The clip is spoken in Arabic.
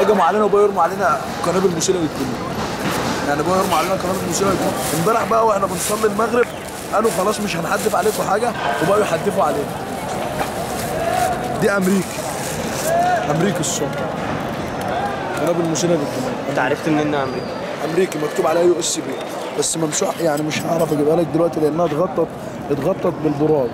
هجموا علينا وبقوا يرموا علينا قنابل مسيله للدموع يعني بقوا يرموا علينا قنابل مسيله للدموع امبارح بقى وإحنا بنصلي المغرب قالوا خلاص مش هنحدف عليكم حاجة وبقوا يحدفوا علينا. دي أمريكا. أمريكا الصوت قنابل مسيله للدموع انت عرفت منين إنها أمريكا؟ امريكي مكتوب عليها USB. بس ممسوح يعني مش هعرف أجيبها لك دلوقتي لأنها اتغطت اتغطت بالبراد